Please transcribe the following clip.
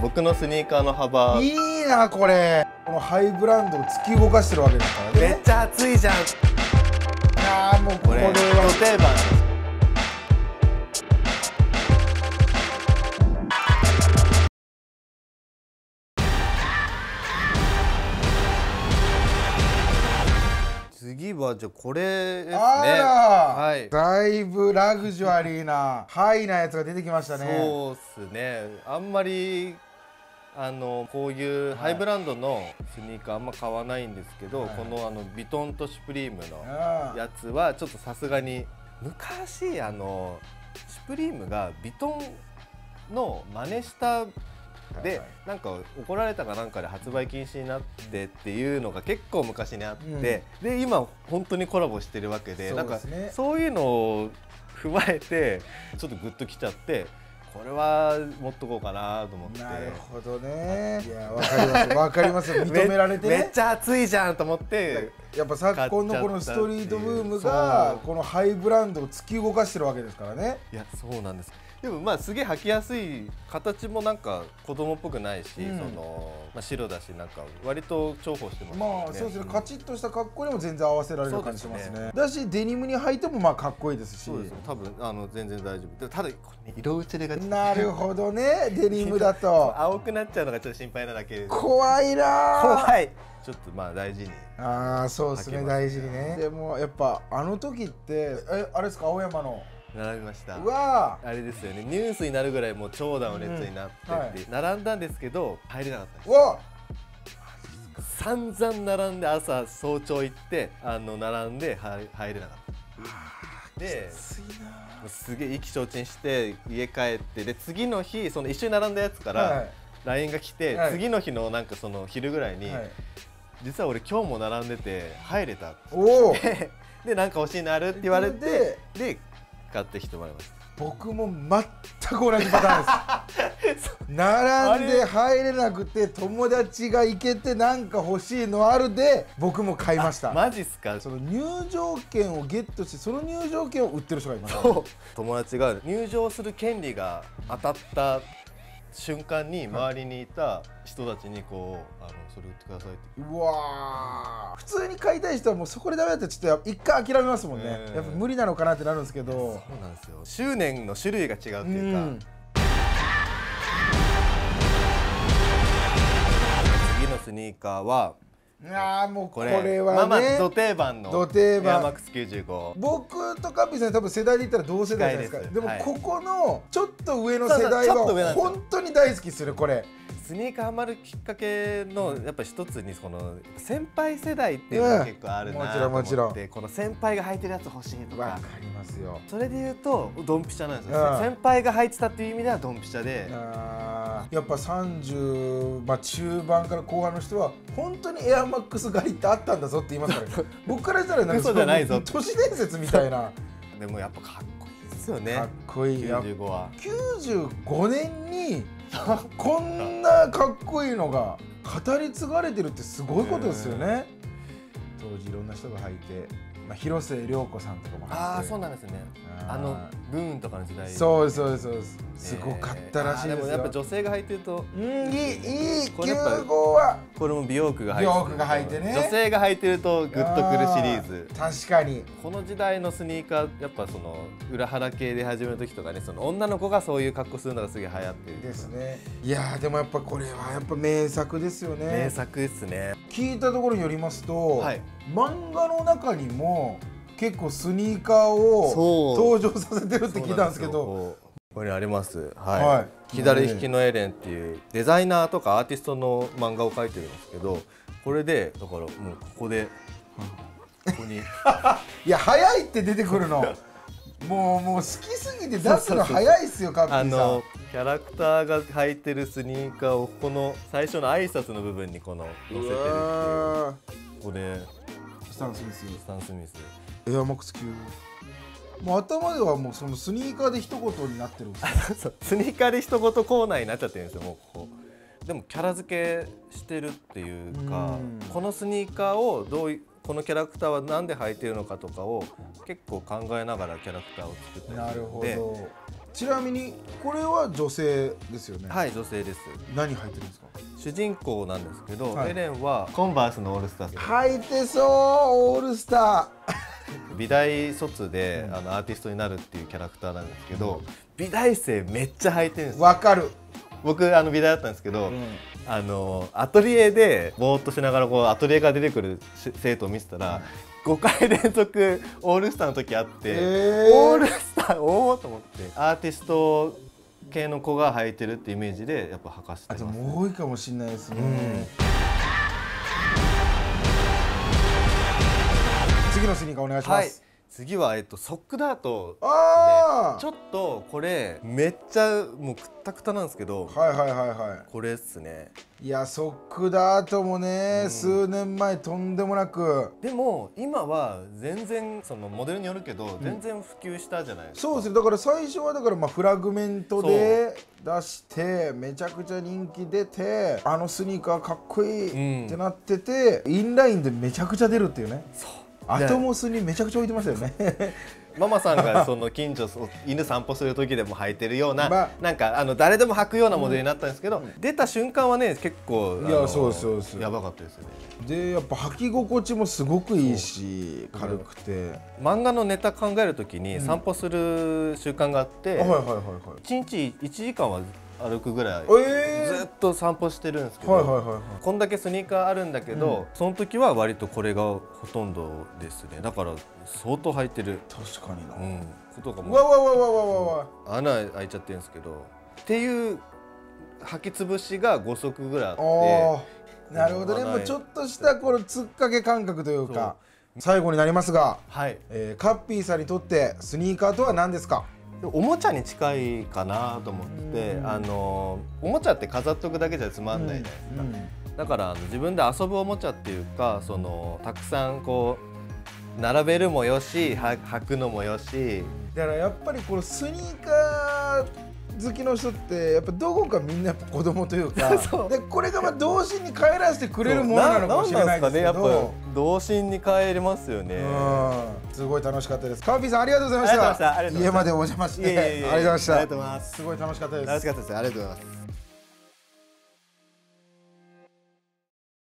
僕のスニーカーの幅。いいなこれ。このハイブランドを突き動かしてるわけですからね。めっちゃ熱いじゃん。あーもうここれれは。ド定番次はじゃあこれですね。あら、はい。だいぶラグジュアリーなハイなやつが出てきましたね。そうっすね。あんまりあのこういうハイブランドのスニーカーあんま買わないんですけど、はい。このあのビトンとシュプリームのあやつはちょっとさすがに昔あのシュプリームがビトンの真似したで、なんか怒られたかなんかで発売禁止になってっていうのが結構昔にあって、で今本当にコラボしてるわけでそうなんかそういうのを踏まえてちょっとグッときちゃってこれは持っとこうかなと思って。なるほどね。い。やわかります。わかります。よ認められて。ねめめっちゃ熱いじゃんと思って。やっぱ昨今のこのストリートブームがこのハイブランドを突き動かしてるわけですからね。いやそうなんですでもまあすげえ履きやすい形もなんか子供っぽくないし、うん。そのまあ、白だしなんか割と重宝してますよまあそうですね。カチッとした格好にも全然合わせられる感じしますそうですね。だしデニムに履いてもまあかっこいいですし。そうですね多分あの全然大丈夫。でただ色移りがなるほどね。デニムだと。青くなっちゃうのがちょっと心配なだけで怖いな。あ怖い。ちょっとまあ大事に。ああそうですね。大事にね。でもやっぱあの時ってえあれですか？青山の並びました。うわあれですよね。ニュースになるぐらいもう長蛇の列になってて、うんはい。並んだんですけど入れなかったんです。ーうわ散々並んで朝早朝行ってあの並んで入入れなかった。でついなもうすげえ意気消沈して家帰ってで次の日その一緒に並んだやつかはら LINE が来て、はい。次の日のなんかその昼ぐらいに、はい。実は俺今日も並んでて入れた。おお でなんか欲しいのあるって言われてでで買ってきてもらいました。僕も全く同じパターンです。並んで入れなくて友達が行けてなんか欲しいのあるで僕も買いました。マジっすか？その入場券をゲットしてその入場券を売ってる人がいます。そう。友達が入場する権利が当たった瞬間に周りにいた人たちにこう「あのそれ売ってください」って。うわー。普通に買いたい人はもうそこでダメだったらちょっと一回諦めますもんね、うん。やっぱ無理なのかなってなるんですけど。そうなんですよ。執念の種類が違うっていうか、うん。次のスニーカーはあーもうここれれはね、まあま定番のど定番。エアマックス95僕とカッピーさん多分世代で言ったら同世代じゃないですか。でもここのちょっと上の世代は本当に大好きですよねこれスニーカーハマるきっかけのやっぱ一つにその先輩世代っていうのが結構あるなと思もちろんもってこの先輩が履いてるやつ欲しいとか。わかりますよ。それで言うとドンピシャなんですよ。うん。先輩が履いてたっていう意味ではドンピシャでやっぱ30、まあ、中盤から後半の人は本当にエアマックス狩りってあったんだぞって言いますから、ね、僕からしたらなんか嘘じゃないぞ。都市伝説みたいな。でもやっぱかっこいいですよね。かっこいい。や95は。95年に こんなかっこいいのが語り継がれてるってすごいことですよね。当時いろんな人が履いて、まあ、広末涼子さんとかもああそうなんですね。あのブーンとかの時代。そうですそうですそう。ですすごかったらしいですよ、えーでもやっぱ女性が履いてると。うんいいいいこれやっぱ95は。これも美容区が履いてる。美容区が履いてね。女性が履いてるとグッとくるシリーズ。確かに。この時代のスニーカーやっぱその裏腹系で始める時とかねその女の子がそういう格好するのがすげえ流行ってるですね。いやーでもやっぱこれはやっぱ名作ですよね。名作ですね。聞いたところによりますと、はい漫画の中にも結構スニーカーを登場させてるって聞いたんですけど。こうこれあります。はい、はい。左引きのエレンっていうデザイナーとかアーティストの漫画を描いてるんですけどこれでだからもうここでここに。いや早いって出てくるの。もうもう好きすぎて出すの早いっすよカッピーさん。あのキャラクターが履いてるスニーカーをこの最初の挨拶の部分にこの載せてるっていう。ここでースタンスミススタン・スミス。エアマックス級。もう頭ではもうそのスニーカーで一言になってるんですよ。そうスニーカーで一言コーナーになっちゃってるんですよもうここ。でもキャラ付けしてるっていうかうん。このスニーカーをどういこのキャラクターは何で履いてるのかとかを結構考えながらキャラクターを作ったりなるほど。ちなみにこれは女性ですよね？はい女性です。何履いてるんですか？主人公なんですけど、はい。エレンはコンバースのオールスターズ。履いてそうオールスタ 美大卒で、あのアーティストになるっていうキャラクターなんですけど、美大生めっちゃ履いてるんですーわかる、僕あの美大だったんですけど、あのアトリエでぼーっとしながらこうアトリエから出てくるし生徒を見てたら、5回連続オールスターの時あって、えー。オールスターおおと思ってアーティスト系の子が履いてるってイメージでやっぱ履かせてます、もう多いかもしれないですね、うん。次のスニーカーお願いしまはい。す、次は、えっと、ソックダートああちょっとこれめっちゃもうくったくたなんですけど、はいはいはいはこれっすね。いいやソックダートもね、数年前とんでもなく。でも今は全然そのモデルによるけど全然普及したじゃないですか、そうですねだから最初はだからまあフラグメントで出してめちゃくちゃ人気出てあのスニーカーかっこいいってなってて、インラインでめちゃくちゃ出るっていうね。そうアトモスにめちゃくちゃ置いてましたよね。ママさんがその近所を犬散歩する時でも履いてるような、まあなんかあの誰でも履くようなモデルになったんですけど、出た瞬間はね結構いやそうそうやばかったですよね。でやっぱ履き心地もすごくいいし軽くて、漫画のネタ考える時に散歩する習慣があって、はいはいはいはい。1日1時間は歩くぐらいえー。ずっと散歩してるんですけど、はいはいはいはい。こんだけスニーカーあるんだけど、その時は割とこれがほとんどですね。だから相当履いてる、確かにな、うん、ことがうもうわわわわわわわ。穴開いちゃってるんですけど。っていう履き潰しが5足ぐらいあってなるほどね。うんもうちょっとしたこのつっかけ感覚というか最後になりますが、はい。えーカッピーさんにとってスニーカーとは何ですか？でおもちゃに近いかなと思ってうん。あのおもちゃって飾っとくだけじゃつまんないじゃないですか、だから自分で遊ぶおもちゃっていうかそのたくさんこう並べるもよしは履くのもよし。だからやっぱりこのスニーカー好きの人ってやっぱどこかみんな子供というかうでこれがまあ童心に帰らせてくれるものなのかもしれないですけどななんすかねやっぱ童心に帰れますよねすごい楽しかったですカーピーさんありがとうございましたましたました家までお邪魔してありがとうございましたありがとうございますすごい楽しかったです楽しかったですありがとうございます